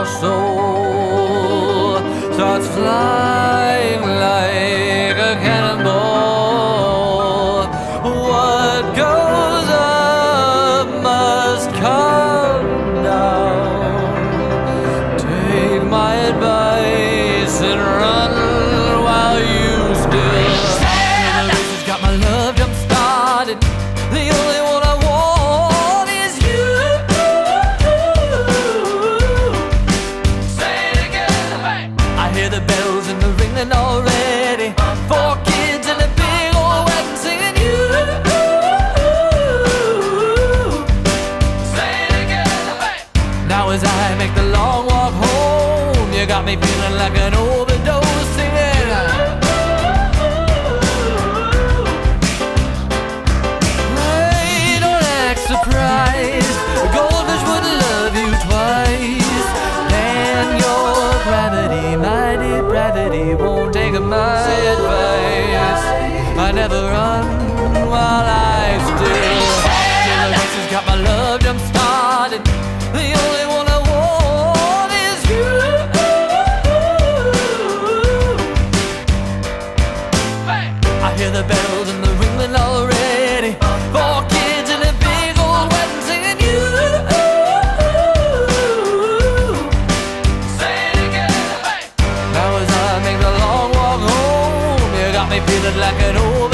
your soul starts flying ringing already. Four kids and a big old wedding singing you. Say it again. Now as I make the long walk home, you got me feeling like an overdose bells and the ringing already. Four kids and a big old wedding singing you. Say it again. Now as I make the long walk home, you got me feeling like an overdose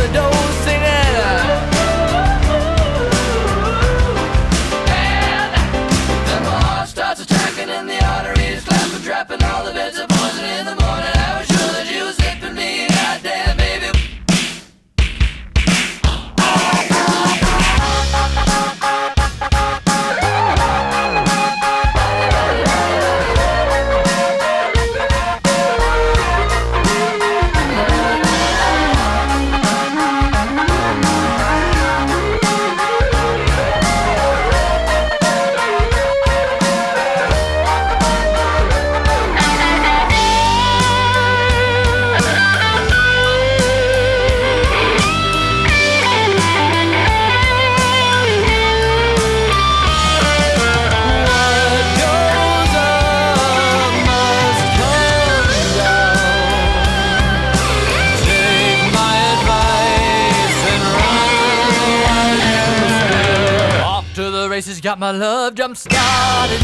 got my love jump started.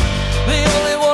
The only